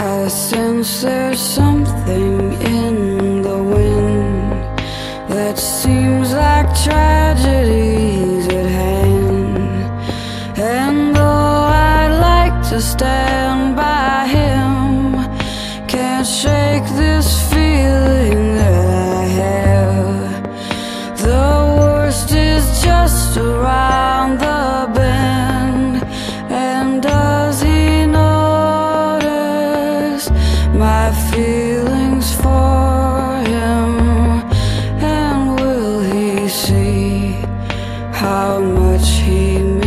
I sense there's something in the wind that seems like tragedies at hand. And though I'd like to stand by him, can't shake this feeling that I have. The worst is just around my feelings for him and will he see how much he